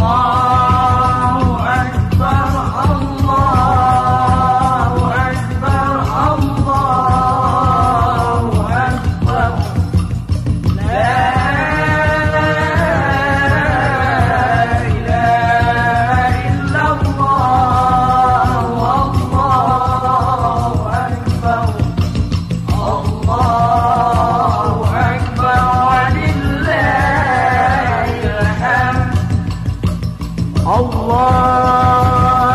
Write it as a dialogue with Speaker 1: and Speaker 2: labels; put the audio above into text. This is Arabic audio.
Speaker 1: الله Allah.